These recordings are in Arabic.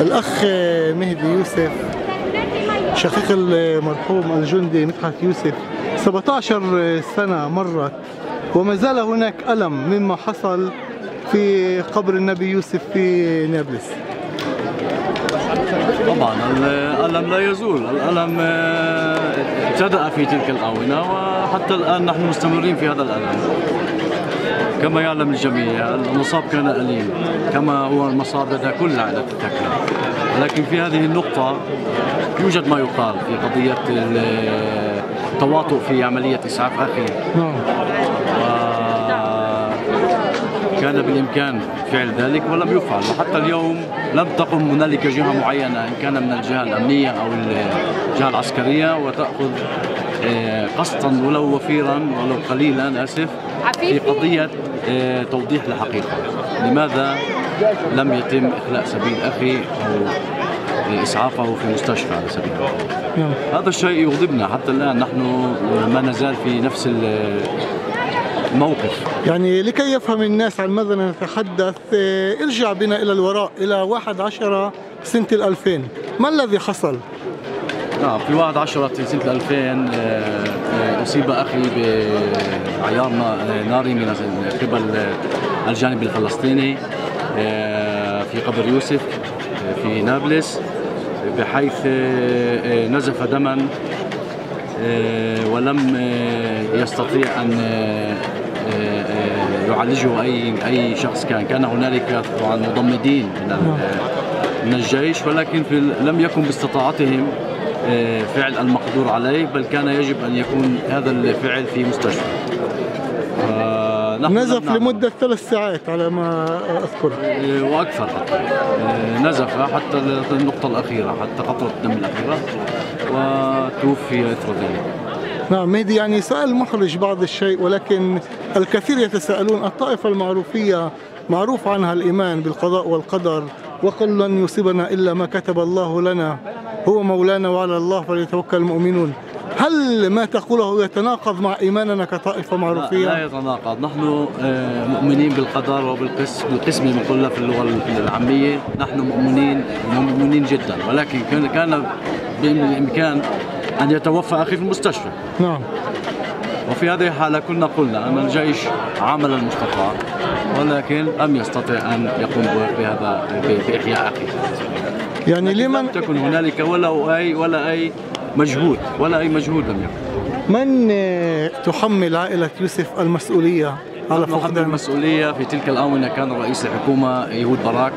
الأخ مهدي يوسف شقيق المرحوم الجندي مدحت يوسف. 17 سنة مرت وما زال هناك ألم مما حصل في قبر النبي يوسف في نابلس. طبعا الألم لا يزول. الألم آه، ابتدأ في تلك الآونة وحتى الآن نحن مستمرين في هذا الألم. كما يعلم الجميع المصاب كان أليم كما هو المصاب لدى كل عائلة التكلم. ولكن في هذه النقطة يوجد ما يقال في قضية التواطؤ في عملية إسعاف أخي. نعم. كان بالإمكان فعل ذلك ولم يفعل. وحتى اليوم لم تقم هنالك جهة معينة إن كان من الجهة الأمنية أو الجهة العسكرية وتأخذ آه، قسطا ولو وفيرا ولو قليلا آسف في قضية آه، توضيح الحقيقة. لماذا لم يتم إخلاء سبيل أخي أو إسعافه في مستشفى على سبيل المثال نعم. هذا الشيء يغضبنا. حتى الآن نحن ما نزال في نفس الموقف. يعني لكي يفهم الناس عن ماذا نتحدث آه، ارجع بنا إلى الوراء إلى 1 10 سنة ال 2000 ما الذي حصل؟ نعم في 1 10 سنة 2000 آه، آه، أصيب أخي بعيار نا- ناري من قبل الجانب الفلسطيني في قبر يوسف في نابلس بحيث نزف دما ولم يستطيع أن آه، يعالجه أي أي شخص كان. كان هنالك طبعا مضمدين من ال- من الجيش ولكن لم يكن باستطاعتهم فعل المقدور عليه بل كان يجب أن يكون هذا الفعل في مستشفى. نزف. لمدة ثلاث ساعات على ما أذكر. آه، وأكثر حتى. آه، نزف حتى النقطة الأخيرة حتى قطرة الدم الأخيرة وتوفي اثر ذلك نعم مهدي يعني سؤال محرج بعض الشيء ولكن الكثير يتساءلون الطائفة المعروفية معروف عنها الإيمان بالقضاء والقدر وقل لن يصيبنا إلا ما كتب الله لنا. هو مولانا وعلى الله فليتوكل المؤمنون. هل ما تقوله يتناقض مع إيماننا كطائفة لا, لا معروفية؟ يتناقض. نحن آه، مؤمنين بالقدر وبالقسم بالقسم بنقولها في اللغة العامية. نحن مؤمنين مؤمنين جدا. ولكن كان كان بالإمكان أن يتوفى أخي في المستشفى. نعم. وفي هذه الحالة كنا قلنا أن الجيش عمل المستطاع ولكن لم يستطع أن يقوم بهذا بإحياء أخي يعني لم لمن تكن هنالك ولا أي ولا أي مجهود ولا أي مجهود لم يكن. من آه، تحمل عائلة يوسف المسؤولية على فقدان المسؤولية في تلك الآونة كان رئيس الحكومة يهود باراك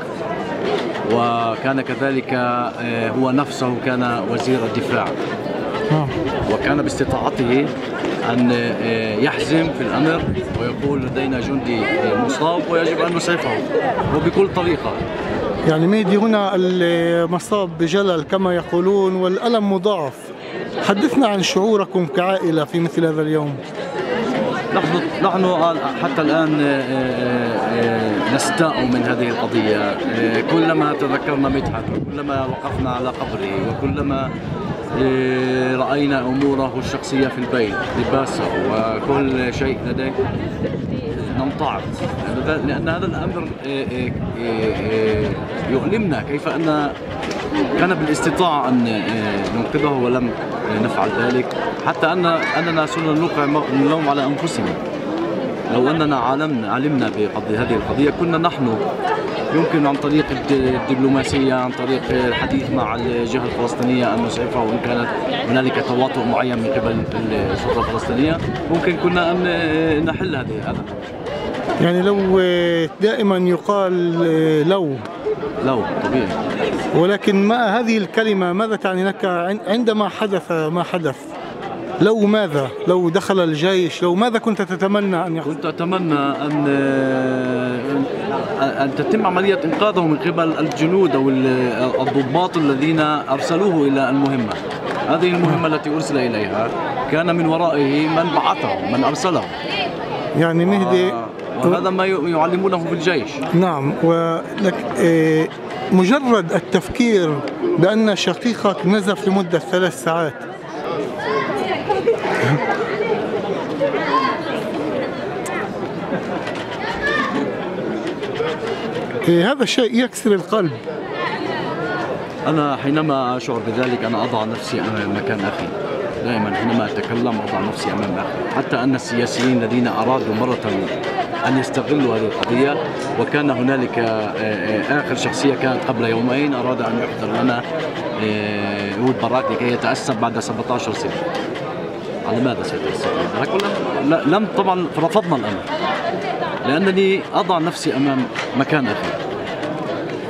وكان كذلك آه، هو نفسه كان وزير الدفاع. نعم. وكان باستطاعته أن آه، يحزم في الأمر ويقول لدينا جندي آه، مصاب ويجب أن نسعفه وبكل طريقة. يعني مهدي هنا المصاب بجلل كما يقولون والألم مضاعف. حدثنا عن شعوركم كعائلة في مثل هذا اليوم. نحن نحن حتى الآن آه، آه، آه، نستاء من هذه القضية. كلما تذكرنا مدحت وكلما وقفنا على قبره وكلما رأينا أموره الشخصية في البيت لباسه وكل شيء لديه. نمتعض لأن هذا الأمر آه، آه، آه، يؤلمنا كيف أن كان بالاستطاعة أن ننقذه ولم نفعل ذلك. حتى أن أننا صرنا نوقع اللوم على أنفسنا. لو أننا علمنا علمنا بقضية هذه القضية كنا نحن يمكن عن طريق الد- الدبلوماسية عن طريق الحديث مع الجهة الفلسطينية أن نسعفها وإن كانت هنالك تواطؤ معين من قبل السلطة الفلسطينية ممكن كنا أن نحل هذه هذا. يعني لو آه، دائما يقال آه، لو. لو طبيعي. ولكن ما هذه الكلمة ماذا تعني لك؟ عن- عندما حدث ما حدث؟ لو ماذا؟ لو دخل الجيش لو ماذا كنت تتمنى أن يحصل كنت أتمنى أن أن تتم عملية إنقاذه من قبل الجنود أو الضباط الذين أرسلوه إلى المهمة. هذه المهمة التي أرسل إليها كان من ورائه من بعثه من أرسله. يعني مهدي وهذا ما يعلمونه في الجيش نعم ولك آه، مجرد التفكير بأن شقيقك نزف لمدة ثلاث ساعات. آه، هذا الشيء يكسر القلب. أنا حينما أشعر بذلك أنا أضع نفسي أمام مكان أخي. دائما حينما أتكلم أضع نفسي أمام أخي. حتى أن السياسيين الذين أرادوا مرة أن يستغلوا هذه القضية وكان هنالك آه، آه، آخر شخصية كانت قبل يومين أراد أن يحضر لنا آه، يهود باراك لكي يتأسف بعد 17 سنة. على ماذا سيتأسف؟ لكن لم, طبعا رفضنا الأمر. لأنني أضع نفسي أمام مكان أخي.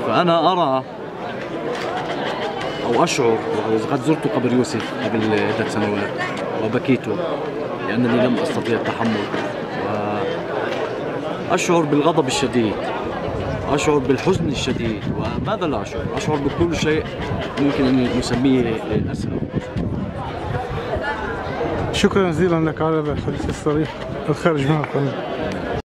فأنا أرى أو أشعر وقد زرت قبر يوسف قبل عدة سنوات وبكيت لأنني لم أستطيع التحمل. وأشعر بالغضب الشديد أشعر بالحزن الشديد وماذا لا أشعر؟ أشعر بكل شيء ممكن أن نسميه أسى شكرا جزيلا لك على الحديث الصريح. الخارج من القانون